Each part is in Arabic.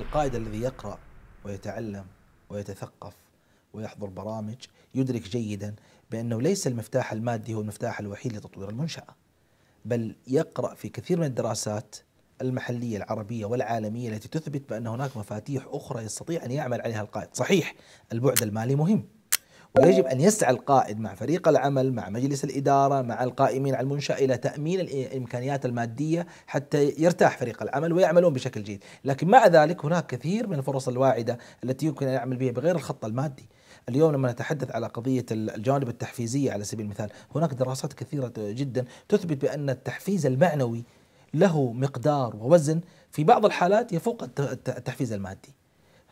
القائد الذي يقرأ ويتعلم ويتثقف ويحضر برامج يدرك جيدا بأنه ليس المفتاح المادي هو المفتاح الوحيد لتطوير المنشأة بل يقرأ في كثير من الدراسات المحلية العربية والعالمية التي تثبت بأن هناك مفاتيح أخرى يستطيع أن يعمل عليها القائد. صحيح البعد المالي مهم ويجب أن يسعى القائد مع فريق العمل مع مجلس الإدارة مع القائمين على المنشأة إلى تأمين الإمكانيات المادية حتى يرتاح فريق العمل ويعملون بشكل جيد. لكن مع ذلك هناك كثير من الفرص الواعدة التي يمكن أن يعمل بها بغير الخط المادي. اليوم لما نتحدث على قضية الجوانب التحفيزية على سبيل المثال هناك دراسات كثيرة جدا تثبت بأن التحفيز المعنوي له مقدار ووزن في بعض الحالات يفوق التحفيز المادي.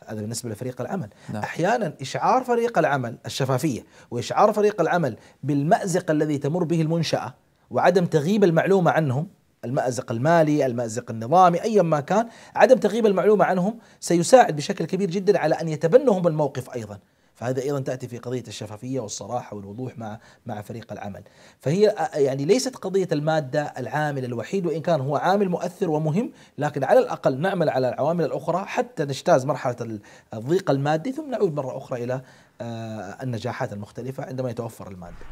هذا بالنسبة لفريق العمل نعم. أحيانا إشعار فريق العمل الشفافية وإشعار فريق العمل بالمأزق الذي تمر به المنشأة وعدم تغيب المعلومة عنهم المأزق المالي المأزق النظامي أيا ما كان عدم تغيب المعلومة عنهم سيساعد بشكل كبير جدا على أن يتبنوا هم الموقف أيضا فهذا أيضا تأتي في قضية الشفافية والصراحة والوضوح مع مع فريق العمل. فهي آه، يعني ليست قضية المادة العامل الوحيد وإن كان هو عامل مؤثر ومهم لكن على الأقل نعمل على العوامل الأخرى حتى نجتاز مرحلة الضيق المادي ثم نعود مرة أخرى إلى آه، النجاحات المختلفة عندما يتوفر المادة.